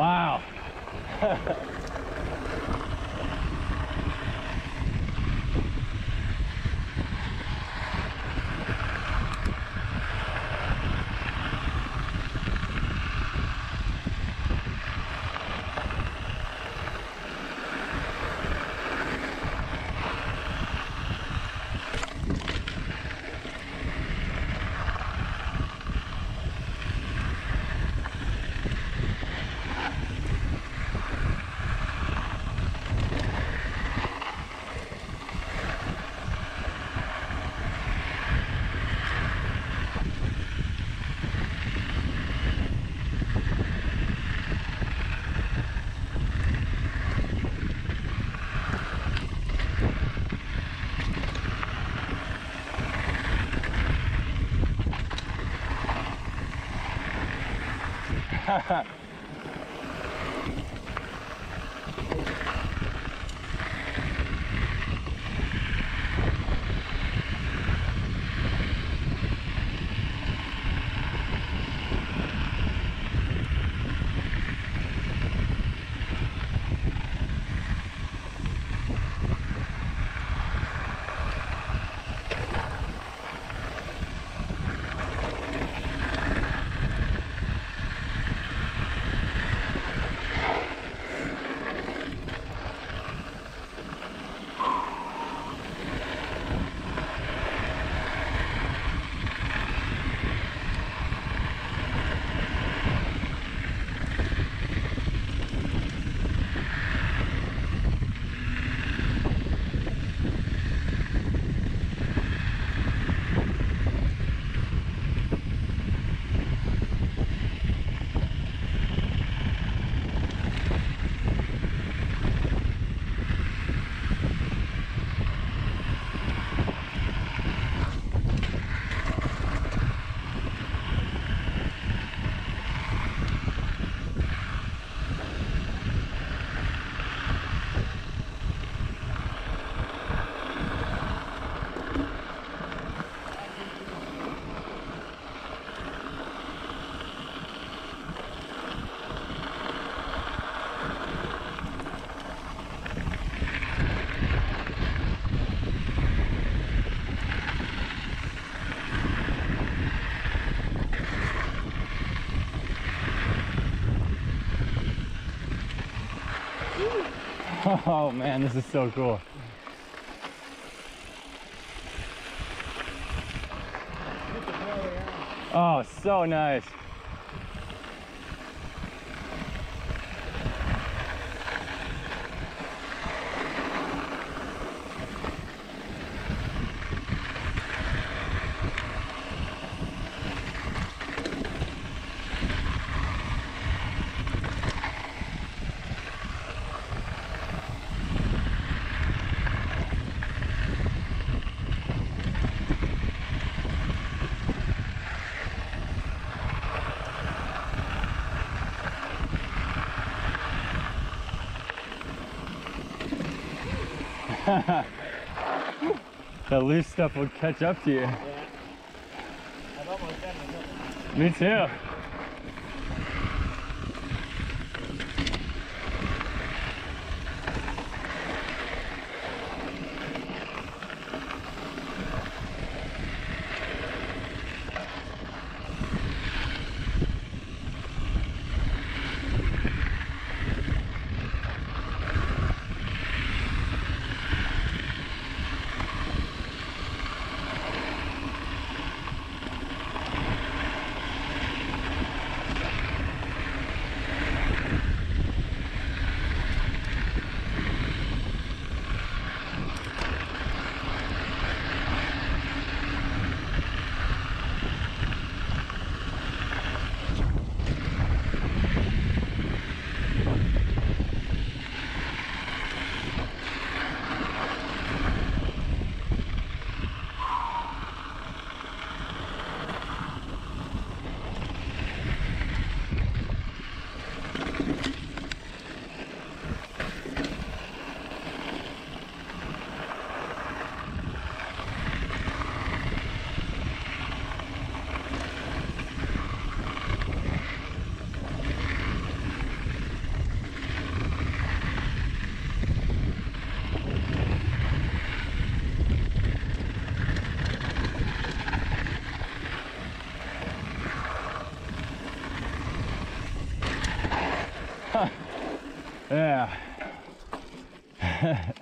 Wow. Ha ha. Oh man, this is so cool. Oh, so nice. The loose stuff will catch up to you. Yeah. I've almost done. Me too. Yeah.